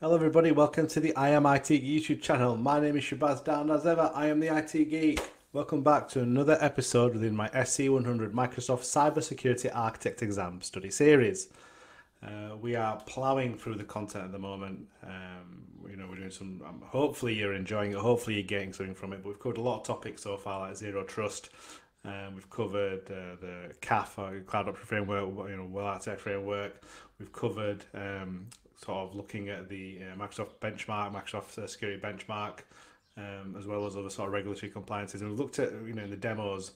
Hello, everybody. Welcome to the I Am IT YouTube channel. My name is Shabaz Darr. As ever, I am the IT Geek. Welcome back to another episode within my SC100 Microsoft Cybersecurity Architect Exam Study Series. Uh, we are ploughing through the content at the moment. Um, you know, we're doing some. Um, hopefully, you're enjoying it. Hopefully, you're getting something from it. But we've covered a lot of topics so far, like zero trust. Um, we've covered uh, the CAF, or Cloud Adoption Framework, you know, Well Architect Framework. We've covered um, sort of looking at the uh, Microsoft benchmark, Microsoft uh, security benchmark, um, as well as other sort of regulatory compliances. And we've looked at, you know, in the demos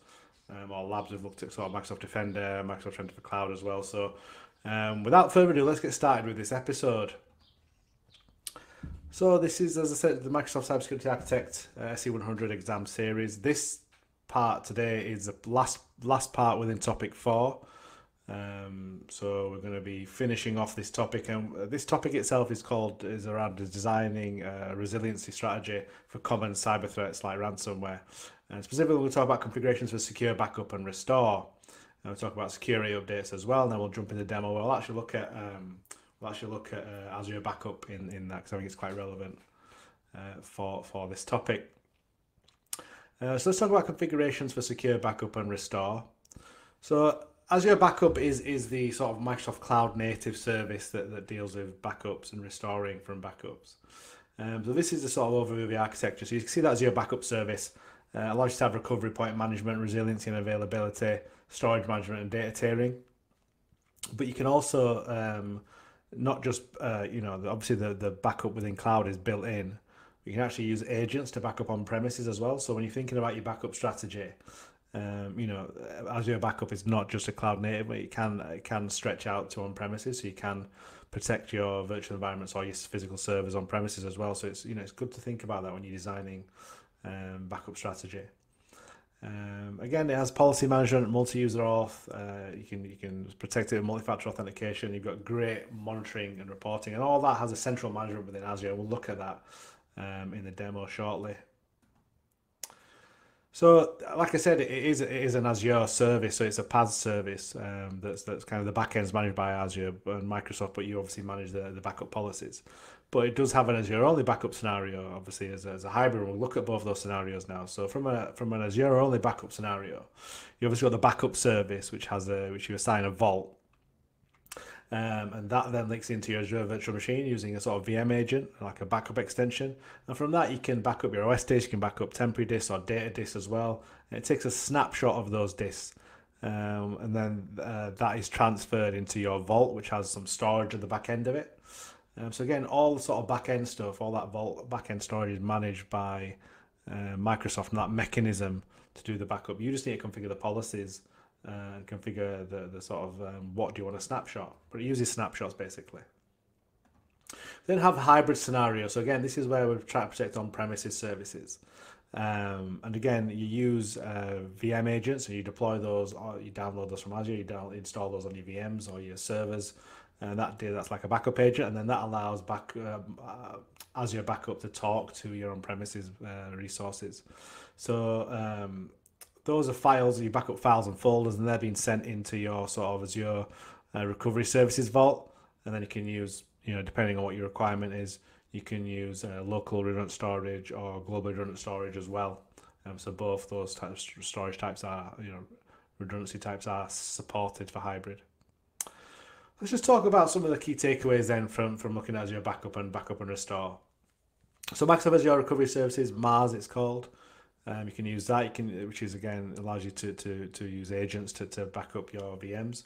um, or labs, we've looked at sort of Microsoft Defender, Microsoft Defender for Cloud as well. So um, without further ado, let's get started with this episode. So this is, as I said, the Microsoft Cybersecurity Architect uh, SC100 exam series. This part today is the last last part within topic four. Um, so we're going to be finishing off this topic, and this topic itself is called is around designing a resiliency strategy for common cyber threats like ransomware. And specifically, we'll talk about configurations for secure backup and restore. And we'll talk about security updates as well, and then we'll jump into the demo. We'll actually look at um, we'll actually look at uh, Azure backup in in that because I think it's quite relevant uh, for for this topic. Uh, so let's talk about configurations for secure backup and restore. So Azure Backup is is the sort of Microsoft Cloud native service that, that deals with backups and restoring from backups. Um, so this is the sort of overview of the architecture. So you can see that Azure Backup service uh, allows you to have recovery point management, resiliency and availability, storage management and data tiering. But you can also um, not just, uh, you know, obviously the, the backup within cloud is built in. You can actually use agents to back up on premises as well. So when you're thinking about your backup strategy, um, you know, Azure Backup is not just a cloud native, but it can it can stretch out to on premises, so you can protect your virtual environments or your physical servers on premises as well. So it's you know it's good to think about that when you're designing um, backup strategy. Um, again, it has policy management, multi-user auth. Uh, you can you can protect it with multi-factor authentication. You've got great monitoring and reporting, and all that has a central management within Azure. We'll look at that um, in the demo shortly. So, like I said, it is it is an Azure service, so it's a PaaS service um, that's that's kind of the back end's managed by Azure and Microsoft, but you obviously manage the, the backup policies. But it does have an Azure only backup scenario, obviously as a, as a hybrid. We'll look at both those scenarios now. So from a from an Azure only backup scenario, you obviously got the backup service, which has a which you assign a vault um, and that then links into your Azure virtual machine using a sort of VM agent, like a backup extension. And from that, you can back up your OS disk, you can back up temporary disks or data disks as well. And it takes a snapshot of those disks. Um, and then uh, that is transferred into your vault, which has some storage at the back end of it. Um, so again, all the sort of back end stuff, all that vault back end storage is managed by uh, Microsoft and that mechanism to do the backup. You just need to configure the policies uh, and configure the, the sort of um, what do you want a snapshot. But it uses snapshots basically. Then have hybrid scenario. So again, this is where we're trying to protect on-premises services. Um, and again, you use uh, VM agents, so you deploy those, or you download those from Azure, you down, install those on your VMs or your servers, and that that's like a backup agent, and then that allows back um, uh, Azure backup to talk to your on-premises uh, resources. So um, those are files, your backup files and folders, and they're being sent into your sort of Azure uh, recovery services vault. And then you can use, you know, depending on what your requirement is, you can use uh, local redundant storage or global redundant storage as well. Um, so both those types of storage types are, you know, redundancy types are supported for hybrid. Let's just talk about some of the key takeaways then from, from looking at Azure Backup and Backup and Restore. So Microsoft Azure Recovery Services, MARS it's called, um, you can use that, you can, which is again allows you to, to, to use agents to, to back up your VMs.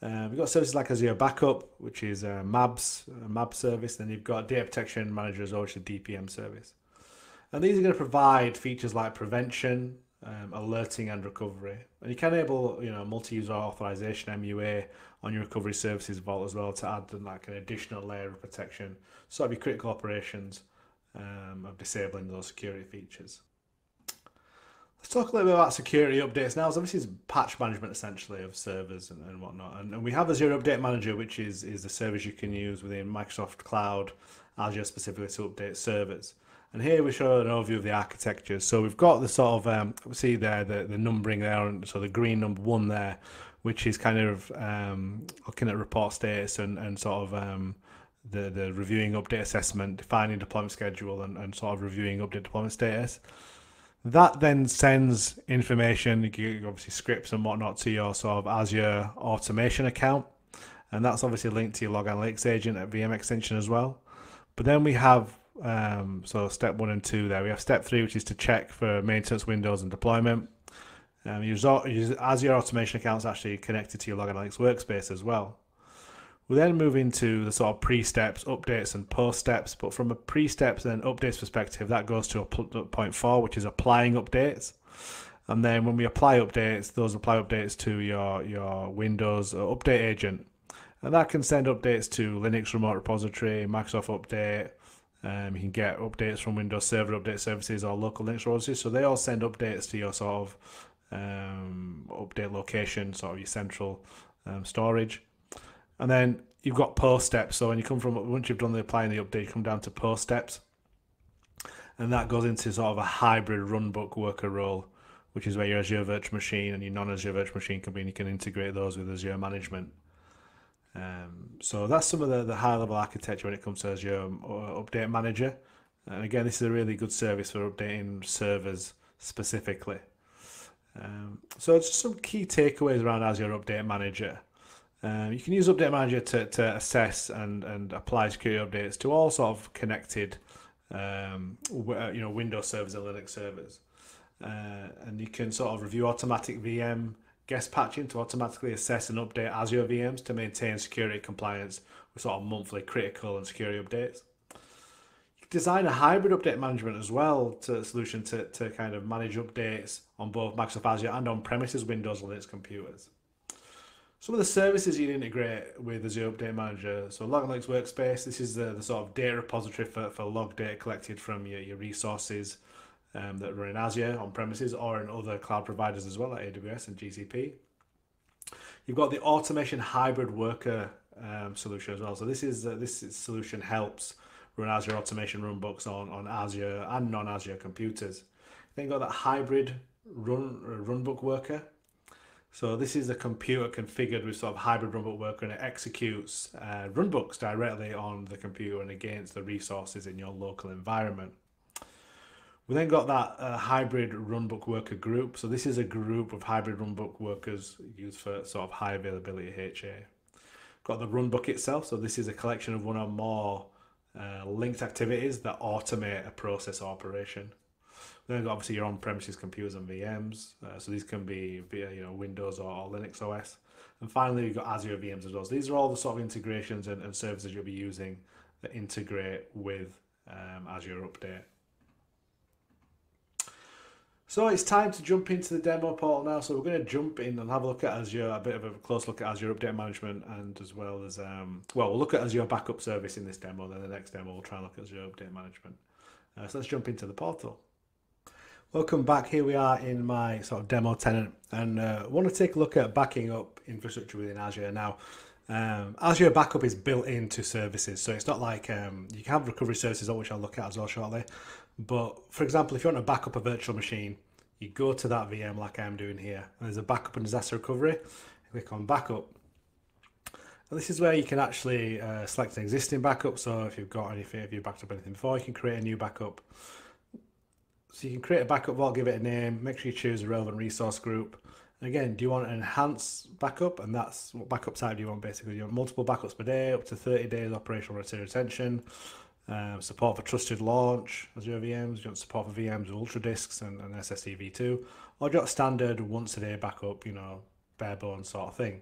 Um, you've got services like Azure Backup, which is a MABS, a MAB service. Then you've got Data Protection Manager as well, which is a DPM service. And these are going to provide features like prevention, um, alerting, and recovery. And you can enable, you know, multi-user authorization (MUA) on your recovery services vault as well to add like an additional layer of protection. So that'd be critical operations um, of disabling those security features. Let's talk a little bit about security updates now. So obviously it's patch management essentially of servers and, and whatnot. And, and we have Azure Update Manager, which is, is the service you can use within Microsoft Cloud, Azure specifically to update servers. And here we show an overview of the architecture. So we've got the sort of, um, see there, the, the numbering there, and so the green number one there, which is kind of um, looking at report status and, and sort of um, the the reviewing update assessment, defining deployment schedule, and, and sort of reviewing update deployment status. That then sends information, obviously scripts and whatnot, to your sort of Azure automation account, and that's obviously linked to your log analytics agent at VM extension as well. But then we have um, so step one and two there. We have step three, which is to check for maintenance windows and deployment. Um, use, use Azure automation account is actually connected to your log analytics workspace as well. We then move into the sort of pre-steps, updates, and post-steps. But from a pre-steps and updates perspective, that goes to a point four, which is applying updates. And then when we apply updates, those apply updates to your your Windows update agent, and that can send updates to Linux Remote Repository, Microsoft Update. Um, you can get updates from Windows Server Update Services or local Linux repositories. So they all send updates to your sort of um, update location, sort of your central um, storage. And then you've got post steps. So when you come from once you've done the applying the update, you come down to post steps, and that goes into sort of a hybrid runbook worker role, which is where your Azure Virtual Machine and your non-Azure Virtual Machine can be, and you can integrate those with Azure Management. Um, so that's some of the, the high level architecture when it comes to Azure um, Update Manager. And again, this is a really good service for updating servers specifically. Um, so just some key takeaways around Azure Update Manager. Um, you can use Update Manager to, to assess and, and apply security updates to all sort of connected um, uh, you know, Windows servers and Linux servers. Uh, and you can sort of review automatic VM guest patching to automatically assess and update Azure VMs to maintain security compliance with sort of monthly critical and security updates. You can design a hybrid update management as well to solution to, to kind of manage updates on both Microsoft Azure and on premises Windows Linux computers. Some of the services you integrate with Azure Update Manager. So Log Analytics Workspace, this is the, the sort of data repository for, for log data collected from your, your resources um, that run in Azure on premises or in other cloud providers as well, like AWS and GCP. You've got the automation hybrid worker um, solution as well. So this is uh, this solution helps run Azure automation runbooks on on Azure and non-Azure computers. Then you've got that hybrid run runbook worker. So this is a computer configured with sort of hybrid runbook worker and it executes uh, runbooks directly on the computer and against the resources in your local environment. We then got that uh, hybrid runbook worker group. So this is a group of hybrid runbook workers used for sort of high availability HA. Got the runbook itself. So this is a collection of one or more uh, linked activities that automate a process operation. Then obviously your on-premises computers and VMs. Uh, so these can be via you know Windows or, or, Linux OS. And finally, you've got Azure VMs as well. So these are all the sort of integrations and, and services you'll be using that integrate with um, Azure Update. So it's time to jump into the demo portal now. So we're going to jump in and have a look at Azure, a bit of a close look at Azure Update Management, and as well as um, well, we'll look at Azure Backup Service in this demo. Then the next demo we'll try and look at Azure Update Management. Uh, so let's jump into the portal. Welcome back. Here we are in my sort of demo tenant, and uh, want to take a look at backing up infrastructure within Azure now. Um, Azure Backup is built into services, so it's not like um, you can have recovery services, which I'll look at as well shortly. But for example, if you want to back up a virtual machine, you go to that VM like I'm doing here. And there's a backup and disaster recovery. Click on backup. And this is where you can actually uh, select an existing backup. So if you've got anything, if you've backed up anything before, you can create a new backup. So you can create a backup vault, give it a name, make sure you choose a relevant resource group. And again, do you want an enhanced backup? And that's what backup type do you want basically? You want multiple backups per day, up to 30 days operational retention, um, support for trusted launch Azure VMs, you want support for VMs Ultra disks and, and SSD v2, or you want standard once a day backup, you know, bare bones sort of thing.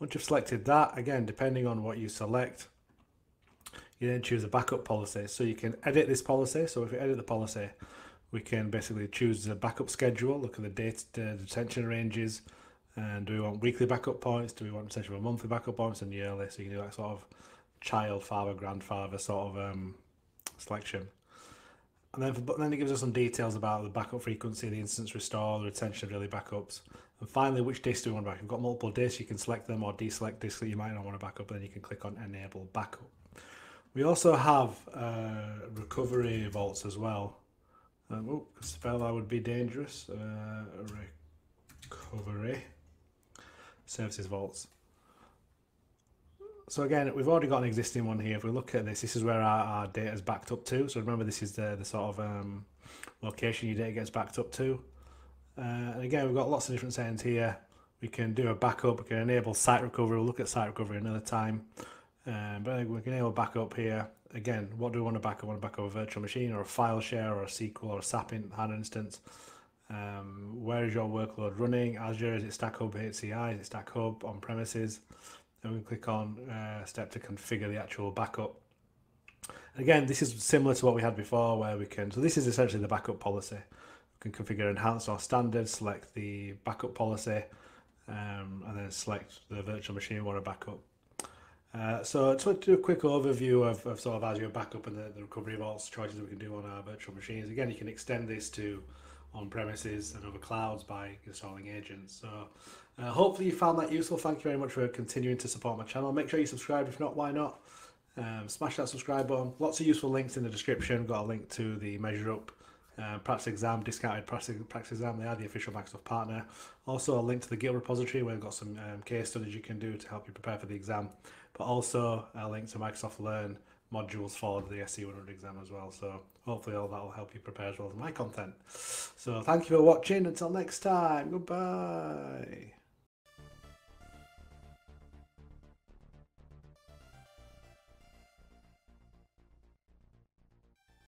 Once you've selected that, again, depending on what you select, you then choose a backup policy. So you can edit this policy. So if you edit the policy, we can basically choose the backup schedule, look at the date, the retention ranges, and do we want weekly backup points? Do we want potentially monthly backup points and yearly? So you can do that sort of child, father, grandfather sort of um, selection. And then, for, then it gives us some details about the backup frequency, the instance restore, the retention of daily backups, and finally which disk do we want to back. You've got multiple disks, you can select them or deselect disks that you might not want to back up, then you can click on Enable Backup. We also have uh, recovery vaults as well. Um, oh, spell that would be dangerous. Uh, recovery services vaults. so again, we've already got an existing one here. If we look at this, this is where our, our data is backed up to. So remember, this is the, the sort of um, location your data gets backed up to. Uh, and again, we've got lots of different settings here. We can do a backup, we can enable site recovery. We'll look at site recovery another time. Um, but we can enable backup here. Again, what do we want to back up? We want to back up a virtual machine or a file share or a SQL or a SAP in instance. Um, where is your workload running? Azure, is it Stack Hub HCI? Is it Stack Hub on premises? and we click on uh, step to configure the actual backup. Again, this is similar to what we had before where we can, so this is essentially the backup policy. We can configure enhanced or standard, select the backup policy, um, and then select the virtual machine we want to backup. Uh, so to do a quick overview of, of sort of Azure backup and the, the recovery of all choices we can do on our virtual machines. Again, you can extend this to on premises and over clouds by installing agents. So uh, hopefully you found that useful. Thank you very much for continuing to support my channel. Make sure you subscribe. If not, why not? Um, smash that subscribe button. Lots of useful links in the description. Got a link to the MeasureUp uh, exam, discounted practice exam. They are the official Microsoft partner. Also a link to the Git repository where we've got some um, case studies you can do to help you prepare for the exam. But also a link to Microsoft Learn modules for the SC100 exam as well. So hopefully all that will help you prepare as well as my content. So thank you for watching. Until next time, goodbye.